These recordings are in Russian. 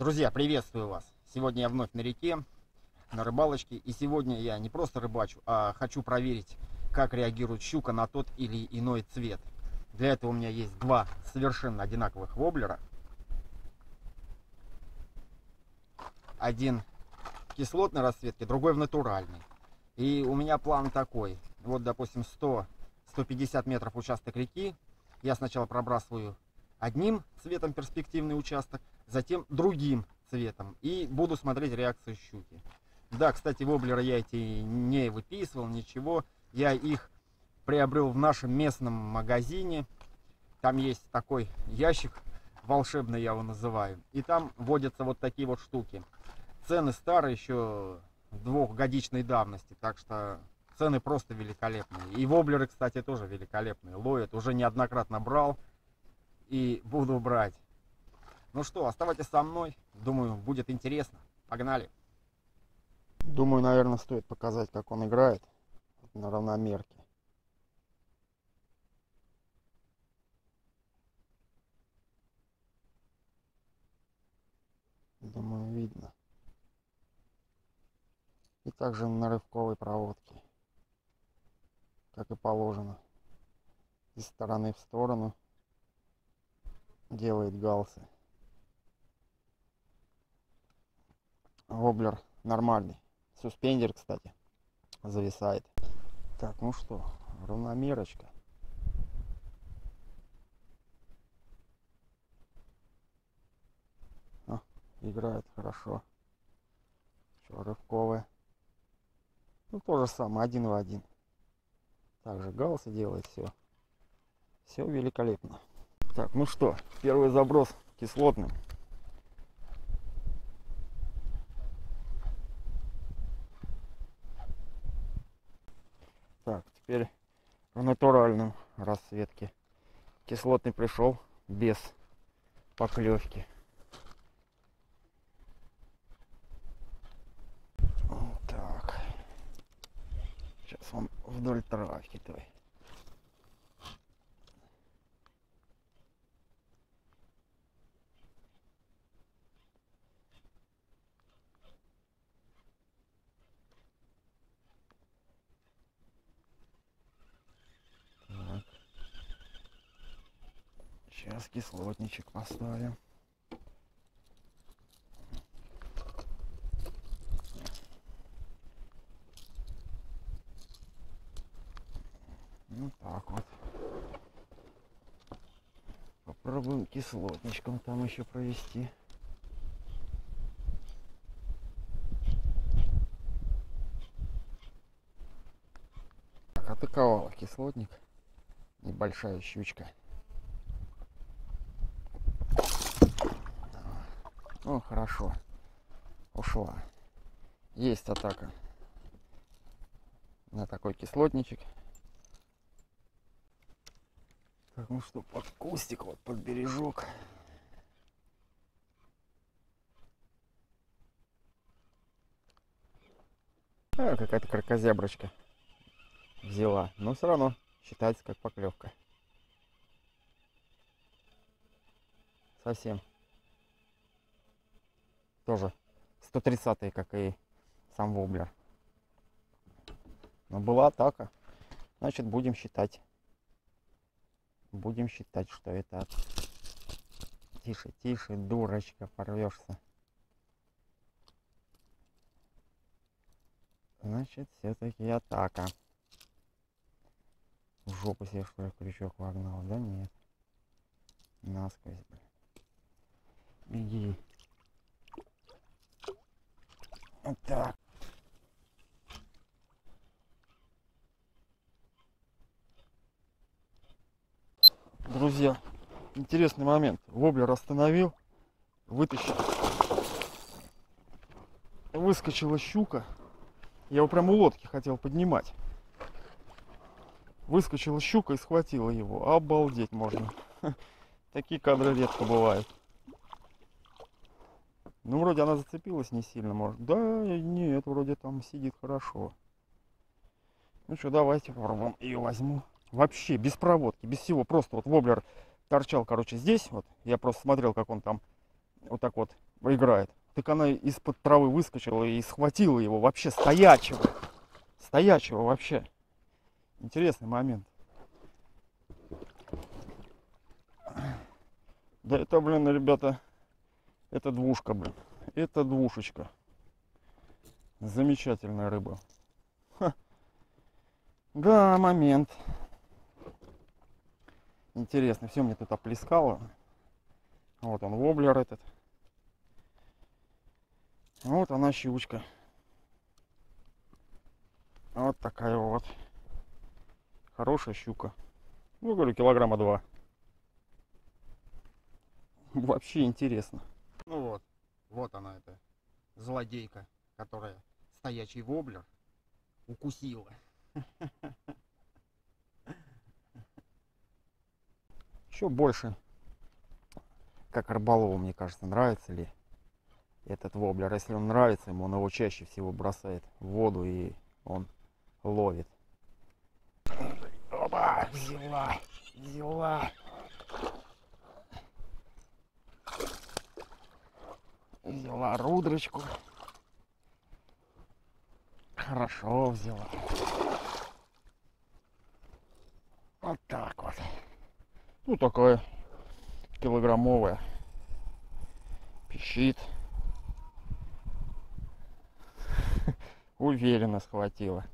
Друзья, приветствую вас! Сегодня я вновь на реке, на рыбалочке. И сегодня я не просто рыбачу, а хочу проверить, как реагирует щука на тот или иной цвет. Для этого у меня есть два совершенно одинаковых воблера. Один кислотной расцветке, другой в натуральной. И у меня план такой. Вот, допустим, 100-150 метров участок реки. Я сначала пробрасываю одним цветом перспективный участок, затем другим цветом. И буду смотреть реакцию щуки. Да, кстати, воблеры я эти не выписывал, ничего. Я их приобрел в нашем местном магазине. Там есть такой ящик, волшебный я его называю. И там водятся вот такие вот штуки. Цены старые, еще двухгодичной давности. Так что цены просто великолепные. И воблеры, кстати, тоже великолепные. Ловят. Уже неоднократно брал и буду брать. Ну что, оставайтесь со мной. Думаю, будет интересно. Погнали. Думаю, наверное, стоит показать, как он играет на равномерке. Думаю, видно. И также на рывковой проводке. Как и положено. Из стороны в сторону делает галсы. Воблер нормальный. Суспендер, кстати, зависает. Так, ну что, равномерочка. А, играет хорошо. Что, рывковая. Ну, то же самое, один в один. Также галсы делает все. Все великолепно. Так, ну что, первый заброс кислотным. Так, теперь в натуральном расцветке. Кислотный пришел без поклевки. Так. Сейчас вам вдоль травки той. Сейчас кислотничек поставим. Ну так вот. Попробуем кислотничком там еще провести. Так, атаковала кислотник. Небольшая щучка. Ну, хорошо. Ушла. Есть атака на такой кислотничек. Так, ну что, под кустик, вот под бережок. А, какая-то кракозяброчка взяла. Но все равно считается как поклевка. Совсем тоже 130 как и сам воблер. Но была атака. Значит, будем считать. Будем считать, что это... Тише, тише, дурочка, порвешься. Значит, все-таки атака. В жопу себе, что ли, крючок вогнал? Да нет. Насквозь, блин. Иди. Вот так. Друзья, интересный момент. Воблер остановил, вытащил. Выскочила щука. Я его прямо у лодки хотел поднимать. Выскочила щука и схватила его. Обалдеть можно. Такие кадры редко бывают. Ну, вроде она зацепилась не сильно, может. Да, нет, вроде там сидит хорошо. Ну что, давайте попробуем. Ее возьму. Вообще, без проводки, без всего. Просто вот воблер торчал, короче, здесь. Вот. Я просто смотрел, как он там вот так вот играет. Так она из-под травы выскочила и схватила его вообще стоячего. Стоячего вообще. Интересный момент. Да это, блин, ребята, это двушка, блин. Это двушечка. Замечательная рыба. Ха. Да, момент. Интересно, все мне тут оплескало. Вот он, воблер этот. Вот она щучка. Вот такая вот. Хорошая щука. Ну, говорю, килограмма два. Вообще интересно. Вот она эта злодейка, которая стоячий воблер укусила. Еще больше, как рыболову, мне кажется, нравится ли этот воблер. Если он нравится ему, он его чаще всего бросает в воду и он ловит. Опа, взяла, взяла. Взяла рудрочку. Хорошо взяла. Вот так вот. Ну, такая килограммовая. Пищит. Уверенно схватила.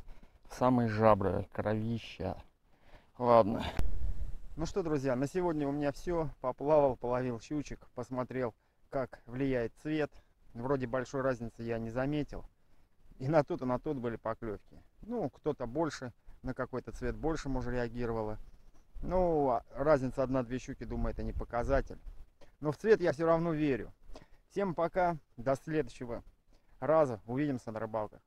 Самые жабры, кровища. Ладно. Ну что, друзья, на сегодня у меня все. Поплавал, половил щучек, посмотрел, как влияет цвет. Вроде большой разницы я не заметил. И на тот, и на тот были поклевки. Ну, кто-то больше, на какой-то цвет больше, может, реагировало. Ну, а разница одна-две щуки, думаю, это не показатель. Но в цвет я все равно верю. Всем пока, до следующего раза. Увидимся на рыбалках.